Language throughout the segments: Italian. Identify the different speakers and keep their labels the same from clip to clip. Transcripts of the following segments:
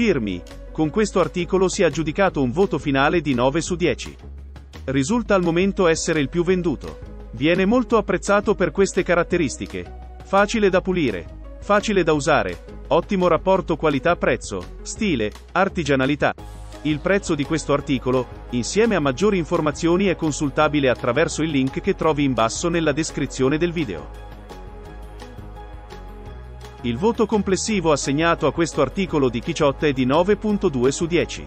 Speaker 1: Girmi, con questo articolo si è aggiudicato un voto finale di 9 su 10. Risulta al momento essere il più venduto. Viene molto apprezzato per queste caratteristiche. Facile da pulire, facile da usare, ottimo rapporto qualità-prezzo, stile, artigianalità. Il prezzo di questo articolo, insieme a maggiori informazioni è consultabile attraverso il link che trovi in basso nella descrizione del video. Il voto complessivo assegnato a questo articolo di Chichot è di 9.2 su 10.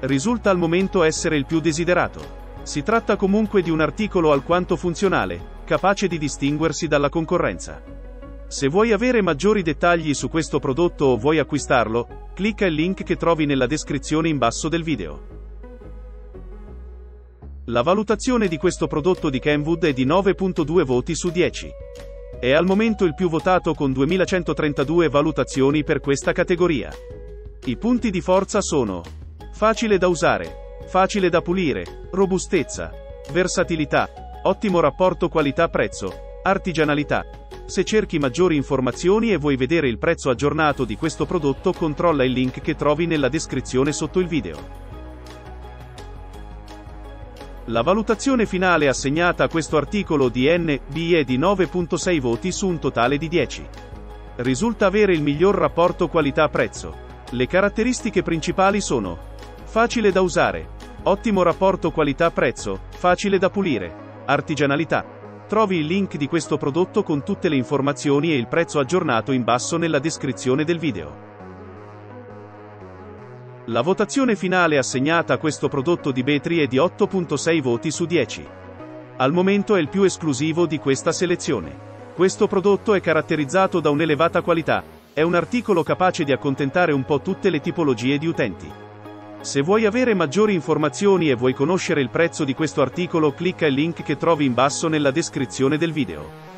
Speaker 1: Risulta al momento essere il più desiderato. Si tratta comunque di un articolo alquanto funzionale, capace di distinguersi dalla concorrenza. Se vuoi avere maggiori dettagli su questo prodotto o vuoi acquistarlo, clicca il link che trovi nella descrizione in basso del video. La valutazione di questo prodotto di Kenwood è di 9.2 voti su 10. È al momento il più votato con 2132 valutazioni per questa categoria. I punti di forza sono facile da usare, facile da pulire, robustezza, versatilità, ottimo rapporto qualità-prezzo, artigianalità, se cerchi maggiori informazioni e vuoi vedere il prezzo aggiornato di questo prodotto controlla il link che trovi nella descrizione sotto il video. La valutazione finale assegnata a questo articolo di NB è di 9.6 voti su un totale di 10. Risulta avere il miglior rapporto qualità-prezzo. Le caratteristiche principali sono facile da usare, ottimo rapporto qualità-prezzo, facile da pulire, artigianalità, Trovi il link di questo prodotto con tutte le informazioni e il prezzo aggiornato in basso nella descrizione del video. La votazione finale assegnata a questo prodotto di Betri è di 8.6 voti su 10. Al momento è il più esclusivo di questa selezione. Questo prodotto è caratterizzato da un'elevata qualità, è un articolo capace di accontentare un po' tutte le tipologie di utenti. Se vuoi avere maggiori informazioni e vuoi conoscere il prezzo di questo articolo clicca il link che trovi in basso nella descrizione del video.